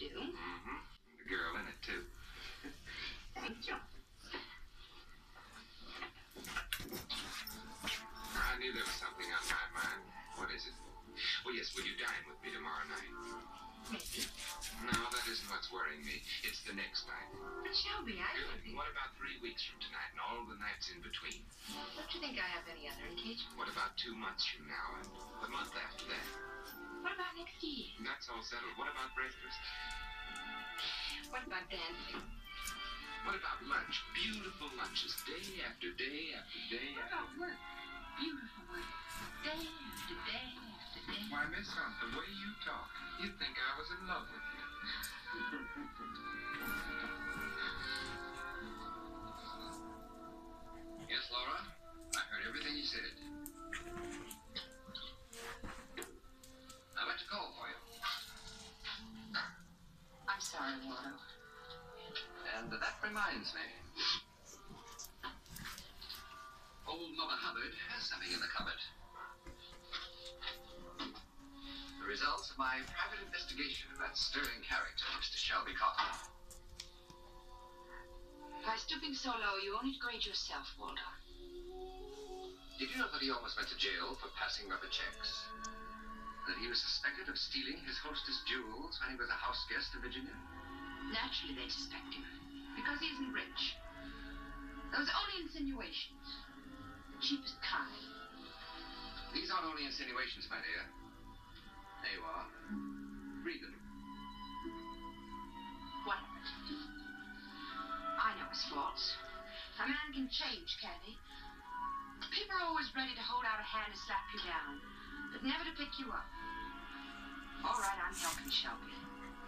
you do. Mm-hmm. The girl in it, too. Thank you. I knew there was something on my mind. What is it? Well, yes, will you dine with me tomorrow night? Maybe. What's worrying me. It's the next night. But Shelby, I don't think. What about three weeks from tonight and all the nights in between? Don't you think I have any other engagement? What about two months from now and the month after that? What about next year? That's all settled. What about breakfast? What about dancing? What about lunch? Beautiful lunches, day after day after day What after about work? Beautiful work. Day after day after day. Why, Miss Hunt, the way you talk, you'd think I was in love with you. Yes, Laura? I heard everything you said. I went to call for you. I'm sorry, Waldo. And that reminds me. Old Mother Hubbard has something in the cupboard. Results of my private investigation of that stirring character, Mr. Shelby Cotton. By stooping so low, you only degrade yourself, Waldo. Did you know that he almost went to jail for passing rubber checks? That he was suspected of stealing his hostess' jewels when he was a house guest in Virginia? Naturally, they suspect him. Because he isn't rich. Those are only insinuations. The cheapest kind. These aren't only insinuations, my dear. There you are. Read them. It? I know his faults. A man can change, can't he? People are always ready to hold out a hand to slap you down, but never to pick you up. All right, I'm helping Shelby.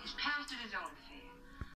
His past is his own affair.